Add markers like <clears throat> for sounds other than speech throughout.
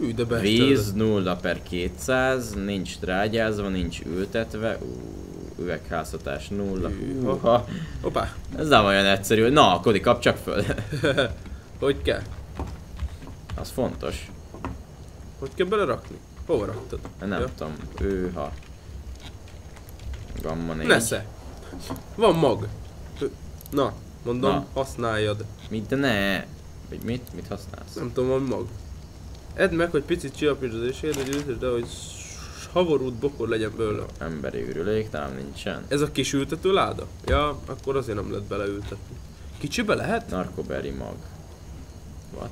Hű, de Víz 0 per 200, nincs trágyázva, nincs ültetve. Ú, üvegházhatás 0. Hűha. Húha. Hoppá, Ez nem olyan egyszerű. Na, Kodi, kap csak föl. <laughs> hogy kell? Az fontos. Hogy kell belerakni? Hova raktad? Nem Ja. tudom. Őha. Gamma 4. Nesze. Van mag. Na, mondom, Na. használjad. Mit, de ne. Vagy mit? Mit használsz? Nem tudom, van mag. Edd meg, hogy picit csillapítsd hogy ütös, de hogy havorút bokor legyen belőle. Emberi ürülék, nem nincsen. Ez a kis ültető láda? Ja, akkor azért nem lehet beleültetni. Kicsibe lehet? Narkoberi mag. What?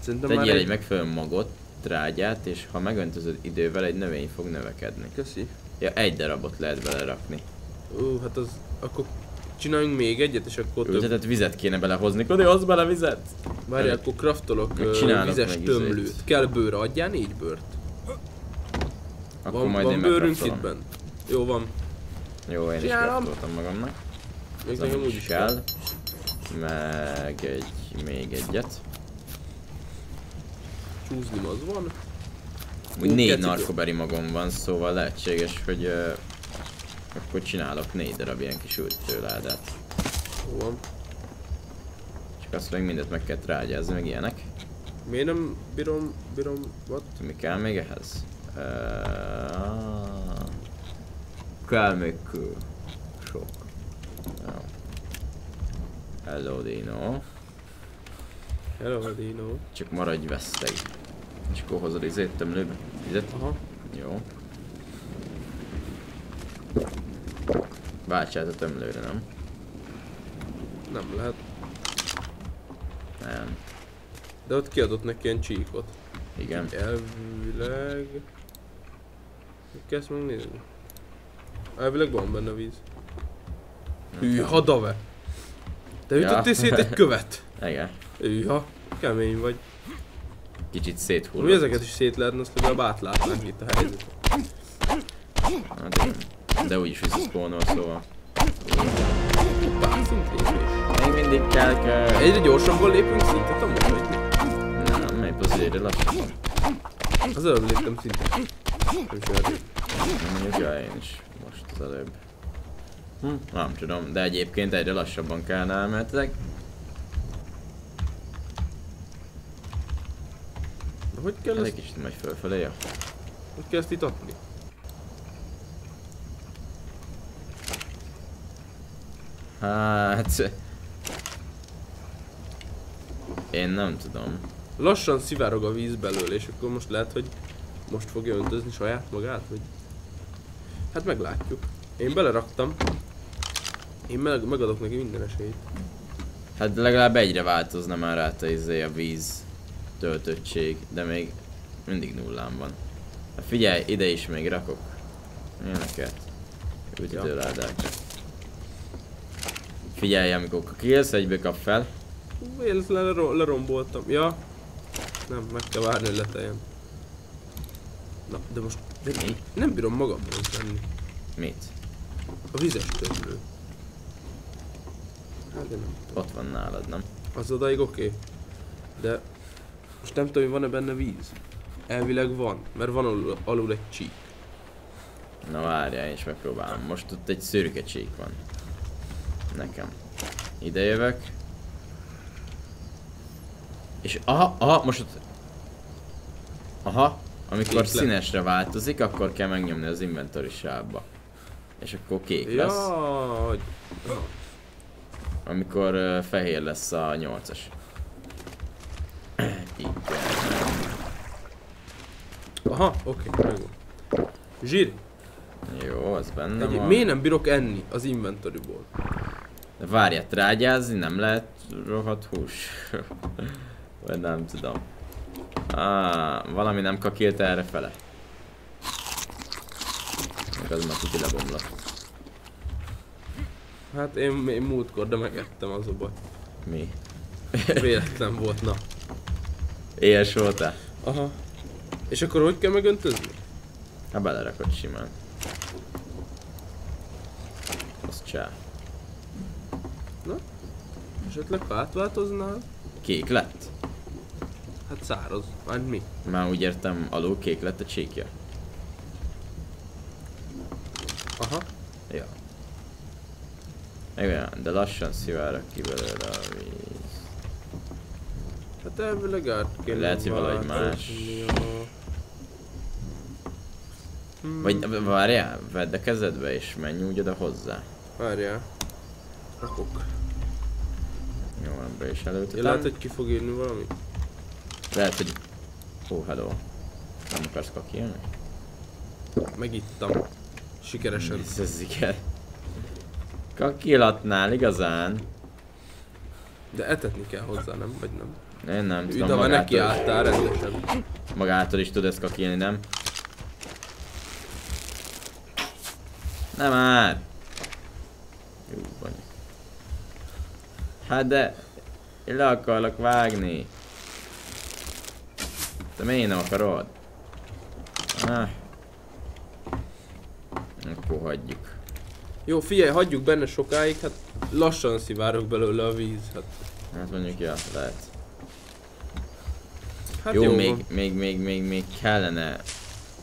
Szerintem már Tegyél egy... egy megfelelő magot, trágyát, és ha megöntözöd idővel, egy növény fog növekedni. Köszi. Ja, egy darabot lehet belerakni. Ú, hát az... Akkor csináljunk még egyet, és akkor több... Ültetett vizet kéne belehozni. Kodi, hozz bele vizet! Várjál, akkor ö, csinálok vizes tömlőt. izét. Kell bőr, adjál négy bőrt. Akkor van majd van én bőrünk itt benn? Jó van. Jó, én is Csinálom. kraftoltam magamnak. Még nekem úgy is kell. Meg egy, még egyet. Csúzni az van. Úgy négy narkoberi magom van, szóval lehetséges, hogy uh, akkor csinálok négy darab ilyen kis ültőládát. Van. Csak azt meg mindent meg kell trágyázni, meg ilyenek. Miért nem bírom, bírom, what? Mi kell még ehhez? Uh, kell még kő. Sok. Jó. Hello Dino. Hello, Dino. Csak maradj veszteg. És akkor hozod izét, tömlőbe? Vizet? Aha. Jó. Váltsát a tömlőre, nem? Nem lehet. Nem. De ott kiadott neki ilyen csíkot. Igen. Elvileg... Hogy kell ezt megnézni? Elvileg van benne víz. Hű, hadave! Te Ja. ütöttél szét egy követ? <laughs> Igen. Hűha, kemény vagy. Kicsit széthullott. Mi ezeket is szét lehetne, azt legalább átlátnánk itt a helyzetet. Hát igen. De úgyis visszaszpónol, szóval. Pár szintlépés. Még mindig kell kell. Egyre gyorsabban lépünk szintet amúgy, vagy? Nem, mely az egyre lassabban. Az előbb léptem szintet. Nem is. Mondjuk ja, én is most az előbb. Hm, nem tudom, de egyébként egyre lassabban elmehetek. De hogy kell Ez egy ezt, kicsit megy fölfelé, ja. hogy kell ezt itt adni? Hát... Én nem tudom. Lassan szivárog a víz belőle, és akkor most lehet, hogy most fogja öntözni saját magát, vagy... Hát meglátjuk. Én beleraktam. Én meg, megadok neki minden esélyt. Hát legalább egyre változna már át a, izé a víz töltöttség, de még mindig nullán van. Hát figyelj, ide is még rakok. Ilyeneket. Üdítőládákat. Figyelj, amikor kiélsz, egybe kap fel. Hú, Véletlenül ler- leromboltam. Ja. Nem, meg kell várni, hogy leteljen. Na, de most de Mi? nem bírom magamról tenni. Mit? A vizes tömlő. Hát de nem. Ott van nálad, nem? Az odaig oké. Okay. De most nem tudom, hogy van-e benne víz. Elvileg van, mert van alul, alul egy csík. Na várjál, én is megpróbálom. Most ott egy szürke csík van. Nekem. Ide jövök. És aha, aha, most ott... Aha, amikor Kék színesre változik, akkor kell megnyomni az inventory sávba. És akkor kék lesz. Jaj, Amikor uh, fehér lesz a nyolcas. <clears throat> Így kell. Aha, oké, okay, megvan. Zsír, Jó, az benne egy, van. miért nem bírok enni az inventoryból? De várjál, trágyázni nem lehet rohadt hús? <laughs> Vagy nem tudom. Ah, valami nem kakilt erre fele. Meg az már tuti lebomlott. Hát én, én múltkor, de megettem az a baj. Mi? Véletlen volt, na. Éhes voltál? Aha. És akkor hogy kell megöntözni? Hát belerakod simán. Az csá. Esetleg ha átváltoznál? Kék lett? Hát száraz. Már mi? Már úgy értem, alul kék lett a csíkja. Aha. Ja. Igen, de lassan szivárok ki belőle a víz. Hát elvileg át kéne Lehet, hogy valahogy változnia. Hmm. Vagy várjál, vedd a kezedbe és menj úgy oda hozzá. Várjál. Rakok. Ebbe is előttem. Én lehet, hogy ki fog írni valami? Lehet, hogy... Ó, oh, hello. Nem akarsz kakilni? Megittam. Sikeresen. Ez, ez igen. Kakilatnál igazán. De etetni kell hozzá, nem? Vagy nem? Én nem tudom, Üdve, neki magától, álltál rendesen. magától is tud ezt kakilni, nem? Nem már! Jó vagy. Hát de... Én le akarlak vágni. Te miért nem akarod? Ah. Akkor hagyjuk. Jó, figyelj, hagyjuk benne sokáig, hát lassan szivárok belőle a víz. Hát, Hát mondjuk, ja, lehet. hát jó, jó, még, van. még, még, még, még kellene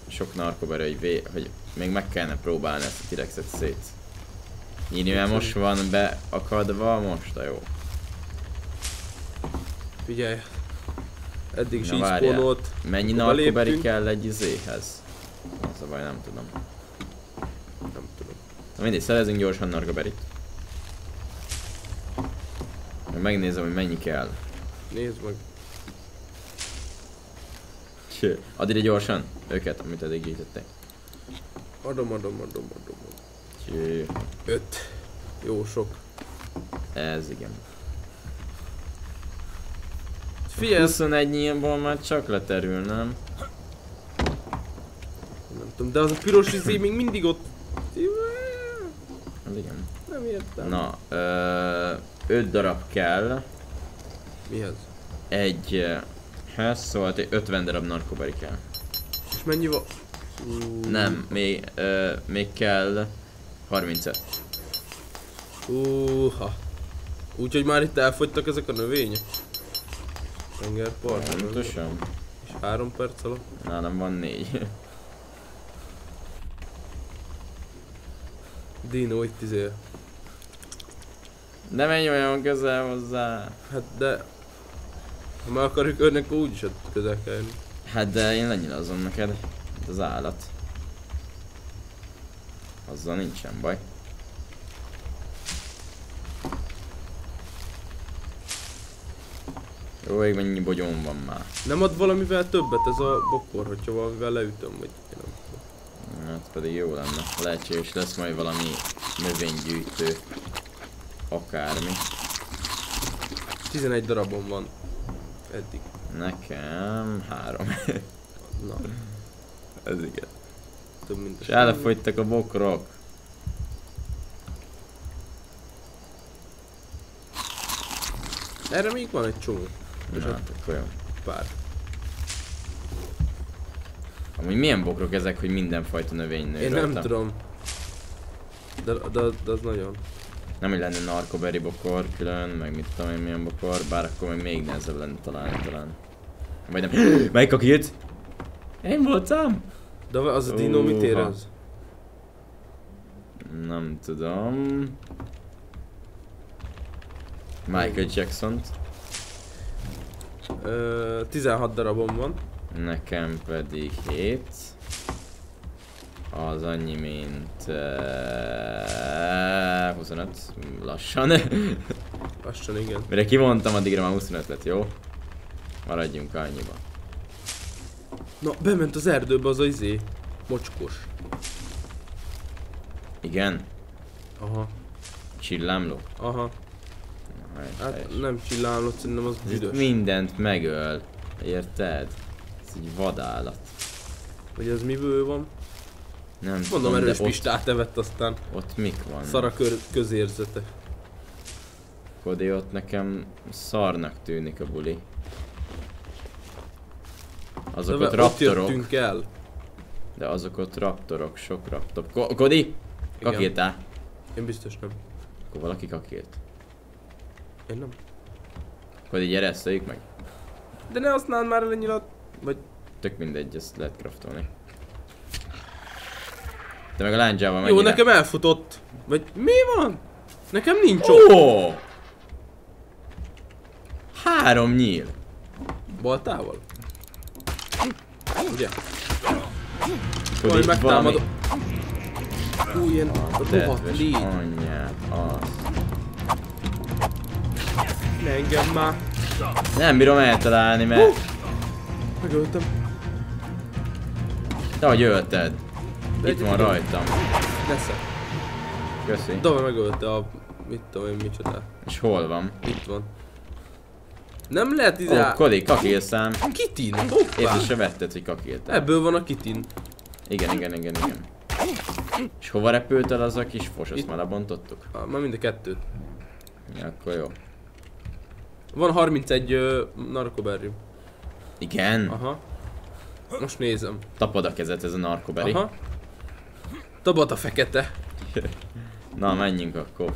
sok narkobere, hogy, vé, hogy még meg kellene próbálni ezt a T-rexet szét. Mert most van beakadva, most a jó. Figyelj. Eddig is így spawnolt. Mennyi narkoberi kell egy izéhez? Az a baj, nem tudom. Nem tudom. Na mindegy, szerezünk gyorsan narkoberit. Meg Megnézem, hogy mennyi kell. Nézd meg. Add ide gyorsan őket, amit eddig gyűjtöttek. Adom, adom, adom, adom. adom. Cső. Öt. Jó sok. Ez igen. Figyelj, ezt 21 nyílból már csak leterül, nem? nem tudom, de az a piros izé még mindig ott. Az igen. Nem értem. Na, ö, 5 darab kell. Mihez? Egy... ö, Hát szóval hogy 50 darab narkoberi kell. És mennyi van? Nem, még, ö, még kell 35. Húha. Úgyhogy már itt elfogytak ezek a növények. Tengerpart. Pontosan. És három perc alatt. Nálam van négy. Dino itt izé. De menj olyan közel hozzá. Hát de... Ha meg akarjuk akkor úgyis közel kell jönni. Hát de én lenyilazom neked. Hát az állat. Azzal nincsen baj. Jó, ég mennyi bogyóm van már. Nem ad valamivel többet ez a bokor, hogyha valamivel leütöm, vagy én nem tudom. Hát pedig jó lenne. Lehetséges lesz majd valami növénygyűjtő. Akármi. 11 darabon van. Eddig. Nekem három. <laughs> Na, Ez igen. több mint a És elfogytak a bokrok. Erre még van egy csomó. És ott jó. pár. Amúgy milyen bokrok ezek, hogy mindenfajta növény nő Én nem rajta? tudom. De, de, de az nagyon. Nem, hogy lenne narkoberi bokor külön, meg mit tudom én milyen bokor, bár akkor még még nehezebb lenne találni talán. Vagy nem. <gasps> Melyik a kilt? Én voltam? De az a dino mit érez? Nem tudom. Michael jackson Ö, 16 darabon van. nekem pedig 7. Az annyi, mint... Uh, 25, lassan. <laughs> Lassan igen. Mire kivontam, addigra már 25 lett, jó? Maradjunk annyiba. Na, bement az erdőbe az a izé. Mocskos. Igen? Aha, Csillámló? aha. Hát nem csillámlott, szerintem az büdös. mindent megöl. Érted? Ez egy vadállat. Hogy ez miből van? Nem Mondom, tudom, erős ott, pistát evett aztán. ott mik van? Szara kör, közérzete. Kodi, ott nekem szarnak tűnik a buli. Azok De ott ott raptorok, el. de azok ott raptorok, sok raptor. Ko- Kodi? Igen. Kakírtál? Én biztos nem. Akkor valaki kakírt. Én nem. Kodi, gyere, ezt öljük meg. De ne használd már el ennyi Vagy Tök mindegy, ezt lehet craftolni. De meg a láncsával Jó, mennyire... nekem elfutott. Vagy mi van? Nekem nincs ott. Oh! Három nyíl. Baltával? Ugye? Majd megtámadom. Ú, ilyen rohadt légy. anyját, az. Ne engem már. Nem bírom eltalálni, mert... Megöltem. Te hogy ölted? De Itt van rajtam. Nesze. Köszi. Dove megölte a... Mit tudom én micsoda. És hol van? Itt van. Nem lehet Ó, izá... Kodi, kakélszám. Kitin! Észre Hoppá! se vetted, hogy kakéltál. Ebből van a kitin. Igen, igen, igen, igen. És hova repült el az a kis fos? Azt Itt. már lebontottuk? Ah, Már mind a kettőt. Ja, akkor jó. Van 31 uh, narkoberry. Igen? Aha. Most nézem. Tapad a kezet ez a narkoberi. Aha. Tabat a fekete. <laughs> Na, menjünk akkor.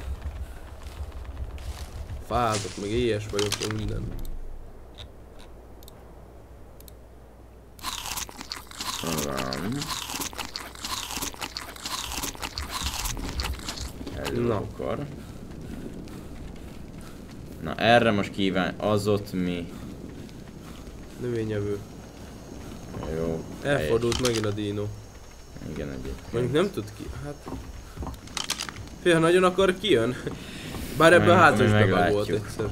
Fázok, meg éhes vagyok, minden. Na. akkor. Na, erre most kíván, az ott mi? Növényevő. Jó. Elfordult megint a dino. helyes. Igen, egyébként. Mondjuk nem tud ki. Hát... Fél, nagyon akar, kijön. <laughs> Bár ebben Meg- hátra is volt egyszer.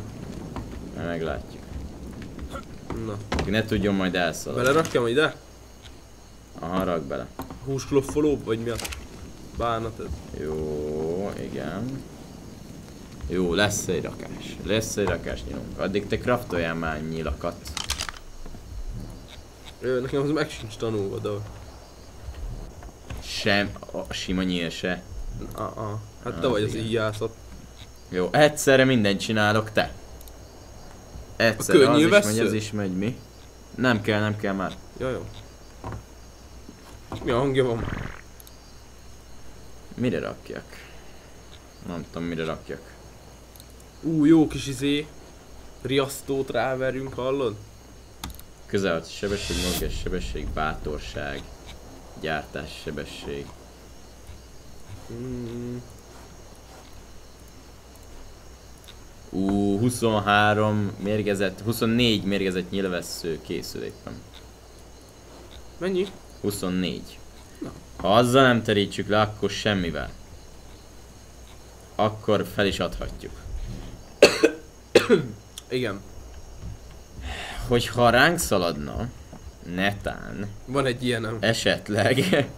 Majd meglátjuk. Na. Ne tudjon majd elszaladni. Belerakjam ide? Aha, rak bele. Húskloffoló, vagy mi a bánat ez? Jó, igen. Jó, lesz egy rakás. Lesz egy rakás nyilunk. Addig te craftoljál már nyilakat. Ö, nekem az meg sincs tanulva, de... Sem, a sima nyíl se. Ah, ah. Hát te Az vagy az íjászat. Jó, egyszerre mindent csinálok te. Egyszer A az is könnyűvessző? megy, az is megy, mi? Nem kell, nem kell már. Ja, jó. Mi a hangja van? Mire rakjak? Nem tudom, mire rakjak. Ú, jó kis izé. Riasztót ráverjünk, hallod? Közelharci sebesség, mozgás sebesség, bátorság, gyártás sebesség. Mm, Ú, 23 mérgezett, 24 mérgezett nyilvessző készül éppen. mennyi? 24. Na. Ha azzal nem terítsük le, akkor semmivel. Akkor fel is adhatjuk. <coughs> Igen. Hogyha ránk szaladna, netán, Van egy ilyenem. esetleg <laughs>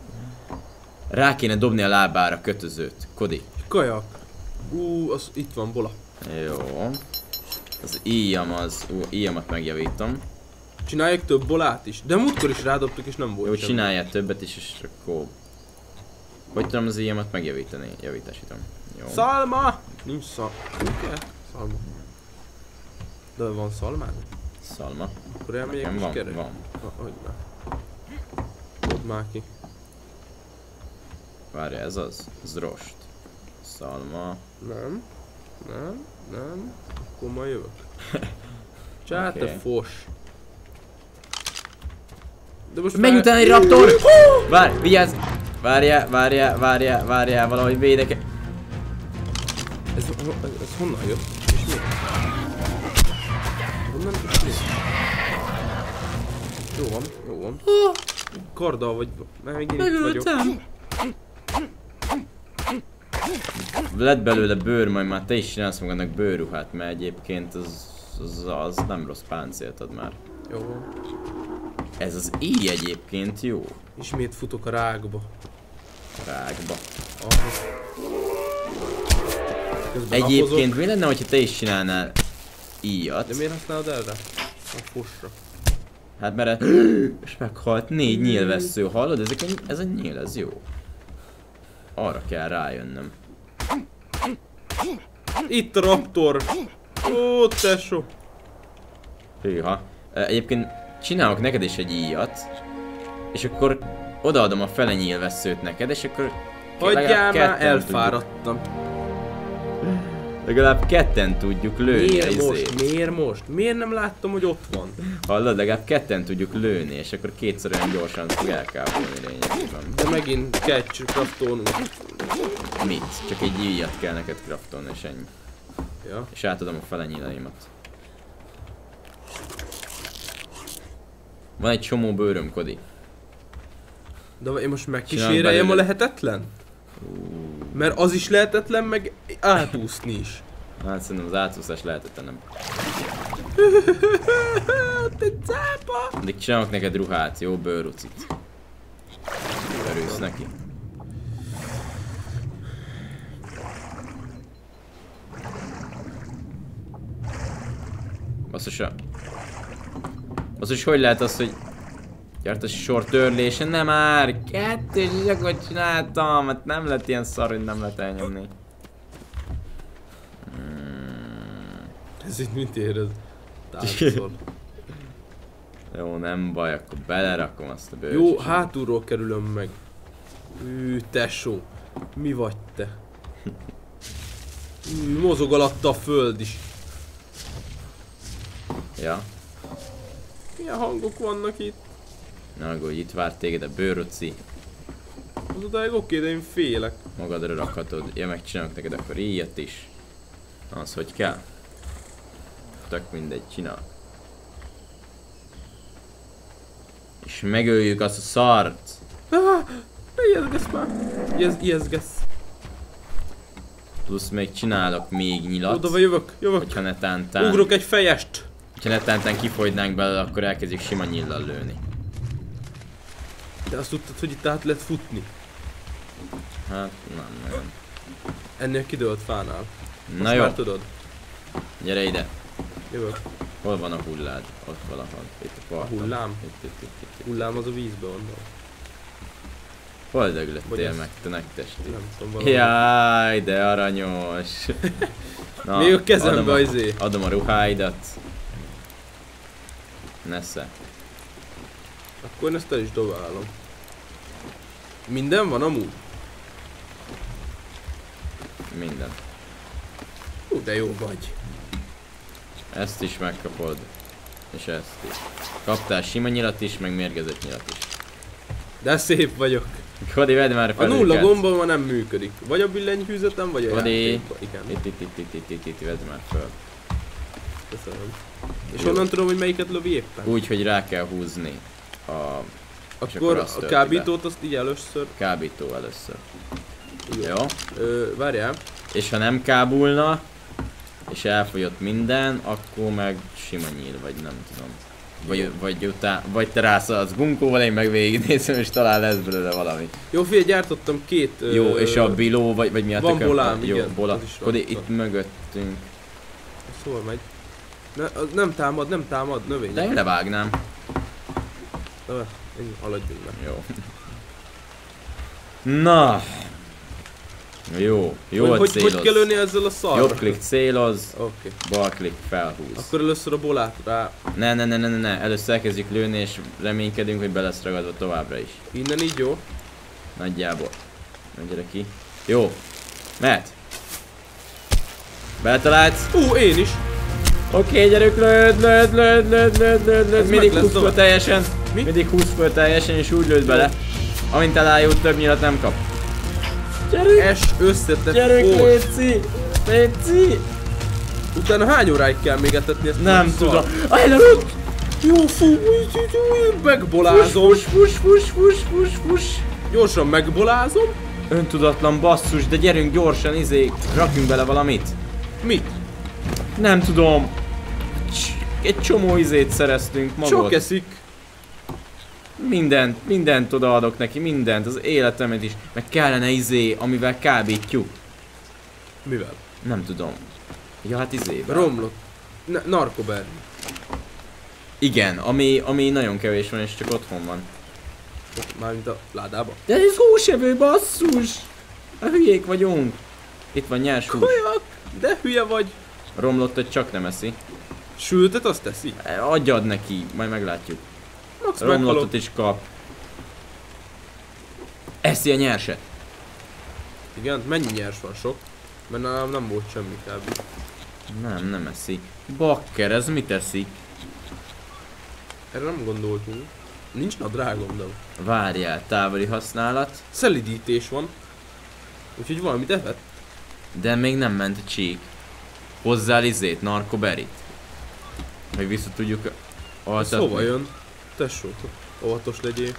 rá kéne dobni a lábára kötözőt. Kodi. Kajak. Ú, az itt van, bola. Jó. Az íjam az, ú, íjamat megjavítom. Csináljuk több bolát is. De múltkor is rádobtuk és nem volt Jó, semmi. csináljál többet is, és akkor... Hogy tudom az íjamat megjavítani? Javításítom. Jó. Szalma! Nincs szal... Szalma. De van szalmád? Szalma. Akkor elmegyek Nekem és van, van. Ha, hogy már. Ki. Várja, ez az? Ez rost. Szalma. Nem. Nem. Nem. Akkor majd jövök. <laughs> Csá, te Oké. fos. De most Menj utána egy raptor! Várj, vigyázz! Várjál, várjál, várjál, várjál, valahogy védeke. Ez, ez, ez honnan jött? És mi? Mi? Jó van, jó van. Karddal vagy, mert még én itt vagyok. Lett belőle bőr, majd már te is csinálsz magadnak bőrruhát, mert egyébként az, az, az nem rossz páncélt ad már. Jó van. Ez az íj egyébként jó. Ismét futok a rágba. Rákba. Aha. Közben Egyébként mi lenne, hogyha te is csinálnál íjat? De miért használod erre? A fosra. Hát mert és meghalt négy nyílvessző, hallod? Ezek a, ez a nyíl, ez jó. Arra kell rájönnöm. Itt a raptor! Ó, tesó! Hűha. Egyébként csinálok neked is egy íjat, és akkor odaadom a fele nyílvesszőt neked, és akkor Hagyjál már, elfáradtam. tudjuk- Legalább ketten tudjuk lőni Miért most? Miért most? Miért nem láttam, hogy ott van? Hallod, legalább ketten tudjuk lőni, és akkor kétszer olyan gyorsan fog elkápolni lényegében. De megint kell craftolnunk. Mit? Csak egy íjat kell neked craftolni, és ennyi. Ja. És átadom a fele nyilaimat. Van egy csomó bőröm, Kodi. De én most megkíséreljem a lehetetlen? Mert az is lehetetlen, meg átúszni is. Hát szerintem az átúszás lehetetlenebb. Te cápa! Addig csinálok neked ruhát, jó bőrucit. Örülsz neki. Basszus a... Basszus, hogy lehet az, hogy... Gyártási sor törlése, nem már! Kettős zsakot csináltam, hát nem lett ilyen szar, hogy nem lehet elnyomni. Hmm. Ez itt mit érez? Táncol. <laughs> Jó, nem baj, akkor belerakom azt a bőrös Jó, hátulról kerülöm meg. Ű, tesó. Mi vagy te? Ű, mozog alatta a föld is. Ja. Milyen hangok vannak itt? Na, aggódj, itt vár téged a bőruci. Az odáig oké, de én félek. magadra rakhatod. Ja, megcsinálok neked akkor ilyet is. Az, hogy kell. Tök mindegy, csinál. És megöljük azt a szart. Ah, ne ijeszgesz már. Ijesz, ijeszgesz. Plusz még csinálok még nyilat. Oda vagy jövök, jövök. Hogyha netántán, Ugrok egy fejest. hogyha netántán kifogynánk belőle, akkor elkezdjük sima nyillal lőni. De azt tudtad, hogy itt át lehet futni. Hát, nem, nem. Ennél kidőlt fánál. Most Na jó, már tudod. gyere ide. Jövök. Hol van a hullád? Ott valahol. Itt a parton. hullám? Itt, itt, itt, itt, itt. Hullám az a vízbe onnan. Döglöttél ez- meg, te negtesti? Nem tudom valami. Jaj, de aranyos. <laughs> Na, Még a kezembe adom a, izé. adom a ruháidat. Nesze. Akkor ezt el is dobálom. Minden van amúgy? Minden. Hú, de jó vagy. Ezt is megkapod. És ezt is. Kaptál sima nyilat is, meg mérgezett nyilat is. De szép vagyok. Kodi, vedd már A fel nulla őket. gomba ma nem működik. Vagy a billentyűzetem, vagy a Kodi. Igen, Itt, itt, itt, itt, itt, itt, itt, vedd már föl. köszönöm. És Jó. honnan tudom, hogy melyiket lövi éppen? Úgy, hogy rá kell húzni a Akkor akkor azt a kábítót azt így először. kábító először. Jó. Jó? Ö, várjál. És ha nem kábulna, és elfogyott minden, akkor meg sima nyíl, vagy nem tudom. Vagy, vagy, után, vagy te rászaladsz bunkóval, én meg végignézem, és talán lesz belőle valami. Jó, figyelj, gyártottam két... ö, Jó, és a biló, vagy, vagy mi a van bolám, Jó, igen, bola. rajta. itt mögöttünk. Szóval megy. Ne, nem támad, nem támad, növény. De én levágnám. Ö, ennyi, haladjunk meg. Jó. Na. Jó, jó hogy, a hogy, céloz. hogy kell lőni ezzel a szarra? Jobb klik céloz, Oké. bal klik felhúz. Akkor először a bolát rá. Ne, ne, ne, ne, ne, ne, először elkezdjük lőni és reménykedünk, hogy be lesz ragadva továbbra is. Innen így jó. Nagyjából. Na gyere ki. Jó. Mehet. Beletalálsz. Ú, én is. Oké, okay, gyerünk, lőd, lőd, lőd, lőd, lőd, lőd, lőd. Mindig 20 föl tovább. teljesen. Mi? Mindig 20 föl teljesen, és úgy lőd bele. Amint elájult, több nyilat nem kap. Gyerünk, Es összetett gyerünk. Léci, Léci. Utána hány óráig kell még etetni ezt? Nem szart? tudom. Elrúg! Jó, fú, megbolázom. fus, fus, fus, fus, fus, fus. Gyorsan megbolázom. Öntudatlan basszus, de gyerünk gyorsan, izé, rakjunk bele valamit. Mit? Nem tudom. Egy csomó izét szereztünk magot. Sok eszik. Mindent, mindent odaadok neki, mindent, az életemet is. Meg kellene izé, amivel kábítjuk. Mivel? Nem tudom. Ja, hát izével. Romlott. Ne, narkoberry. Igen, ami, ami nagyon kevés van, és csak otthon van. Mármint a ládába. De ez húsevő basszus! A hülyék vagyunk. Itt van nyers hús. Kajak! De hülye vagy. Romlottat csak nem eszi. Sültet azt teszi. E, Adjad neki, majd meglátjuk. Max. Romlottat is kap. Eszi a nyerset. Igen, mennyi nyers van? Sok? Mert nálam nem volt semmi kb. Nem, nem eszi. Bakker, ez mit eszik? Erre nem gondoltunk. Nincs a drágom, de Várjál, távoli használat. szelidítés van. Úgyhogy valamit evett. De még nem ment a csík. Hozzá izét, narkoberit. Hogy vissza tudjuk altatni. Szóval jön. Tesó, óvatos legyél.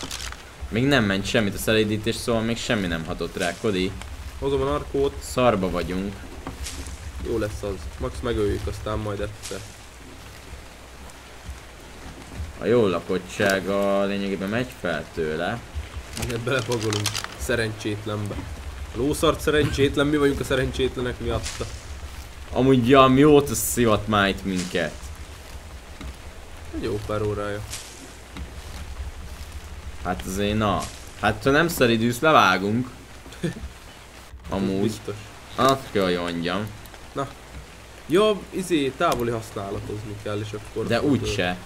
Még nem ment semmit a szelídítés, szóval még semmi nem hatott rá, Kodi. Hozom a narkót, Szarba vagyunk. jó lesz az. Max megöljük, aztán majd egyszer. A jó lakottsága lényegében megy fel tőle. Mindent belepagolunk. Szerencsétlenbe. A lószart szerencsétlen, mi vagyunk a szerencsétlenek miatta. Amúgy ja, mióta szivat már itt minket. Egy jó pár órája. Hát azért na. Hát ha nem szelidűsz, levágunk. <laughs> Amúgy. Biztos. Azt kell, hogy mondjam. Ja, izé, távoli használatozni kell, és akkor... De úgyse.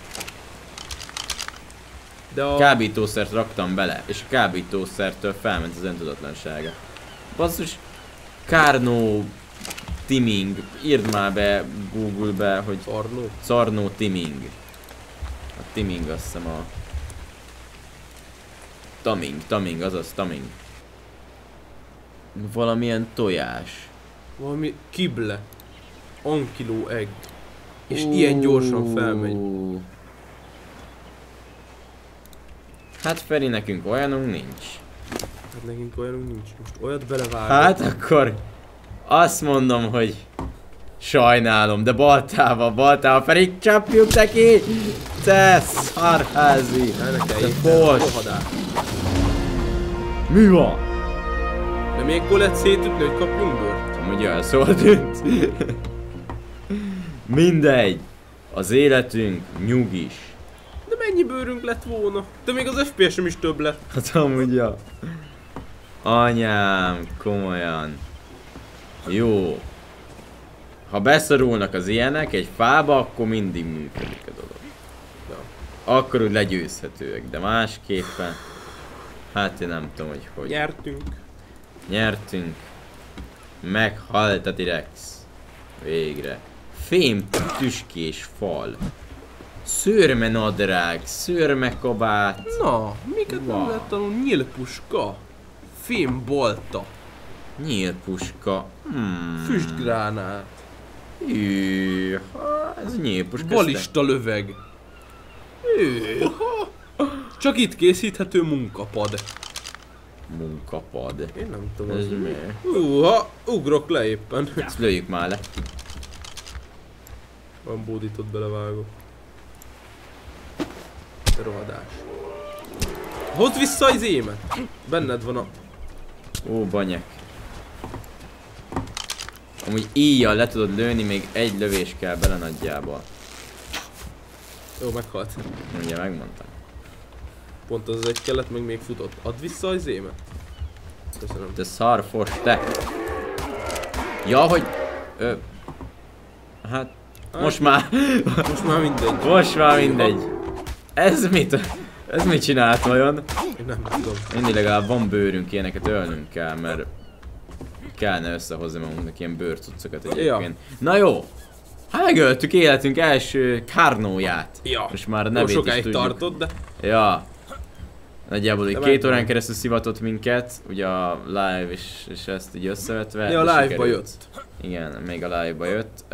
De a... Kábítószert raktam bele, és a kábítószertől felment az öntudatlansága. Basszus, Kárnó Timing, írd már be Google-be, hogy Szarnó. Szarnó Timing. A Timing azt hiszem a... Taming, Taming, azaz Taming. Valamilyen tojás. Valami kible. Ankiló egg. És ilyen gyorsan felmegy. Hát Feri, nekünk olyanunk nincs. Hát nekünk olyanunk nincs. Most olyat belevágok. Hát akkor azt mondom, hogy sajnálom, de baltával, baltával Feri, csapjuk neki! Te szarházi! Te fos! Mi van? De még lehet szétütni, hogy kapjunk bört? Amúgy olyan szól tűnt. Mindegy. Az életünk nyugis. De mennyi bőrünk lett volna? De még az FPS-em is több lett. Hát amúgy ja. Anyám, komolyan. Jó. Ha beszorulnak az ilyenek egy fába, akkor mindig működik a dolog. Ja. Akkor úgy legyőzhetőek, de másképpen... Hát én nem tudom, hogy hogy. Nyertünk. Nyertünk. Meghalt a T-Rex. Végre. Fém tüskés fal. Szőrme nadrág, szőrme kabát. Na, miket nem Wow. lehet tanulni? Nyílpuska. Fémbolta. Nyílpuska. Hmm. Füstgránát. Hű, ha, ez nyílpuska. ez Balista löveg. Ő. Csak itt készíthető munkapad. Munkapad. Én nem tudom. Ez mi? Húha, ugrok le éppen. Ezt lőjük már le. Van bódított belevágok. Te rohadás. Hozd vissza az émet! Benned van a... Ó, banyek. Amúgy íjjal le tudod lőni, még egy lövés kell bele nagyjából. Jó, meghalt. Ugye megmondtam. Pont az egy kellett, meg még futott. Add vissza az émet. Köszönöm. Te szarfos, te! Ja, hogy... Ö... Hát... Most már... Most már mindegy. Most már mindegy. Ez mit? Ez mit csinált vajon? Én nem tudom. Mindig legalább van bőrünk, ilyeneket ölnünk kell, mert kellene összehozni magunknak ilyen bőrcuccokat egyébként. Na jó! Hát megöltük életünk első kárnóját. Ja. Most már a Jó nevét is sokáig tudjuk. tartott, de... Ja. Nagyjából így két órán keresztül szivatott minket, ugye a live és, és ezt így összevetve. Ja, a live-ba jött. Igen, még a live-ba jött.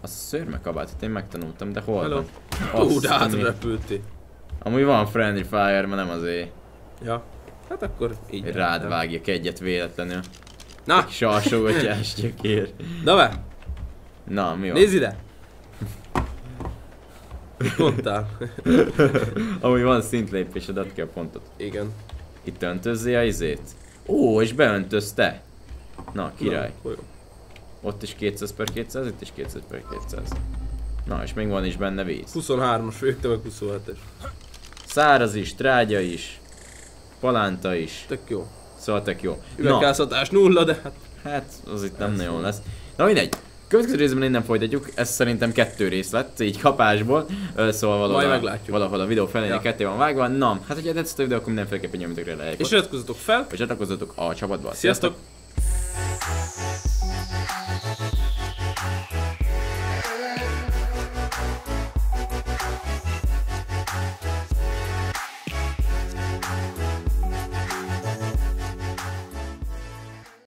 A szörmekabátot én megtanultam, de hol Hello. van? Ú, de átrepülti. Amúgy van friendly fire, mert nem azért, Ja. Hát akkor így. rád vágjak egyet véletlenül. Na, Salsogatjás gyökér. na be, Na, mi van? nézd ide! Mit mondtál? Amúgy van szintlépésed, add ki a pontot. Igen. Itt öntözzé a izét. Ó, és beöntözte. Na, király. Na, jó. Ott is 200 per 200, itt is 200 per 200. Na, és még van is benne víz. 23-as vagyok, te meg 27-es. Száraz is, trágya is, palánta is. Tök jó. Szóval tök jó. Na, Üvegházhatás nulla, de hát... hát az itt nem nagyon lesz. Na mindegy. Következő részben innen folytatjuk, ez szerintem kettő rész lett, így kapásból, szóval valahol, Majd meglátjuk. valahol a videó felénél Ja. ketté van vágva. Na, hát hogyha tetszett a videó, akkor mindenféleképpen nyomjatok rá És lájkot, iratkozzatok fel. és csatlakozzatok a csapatba. Sziasztok! Sziasztok!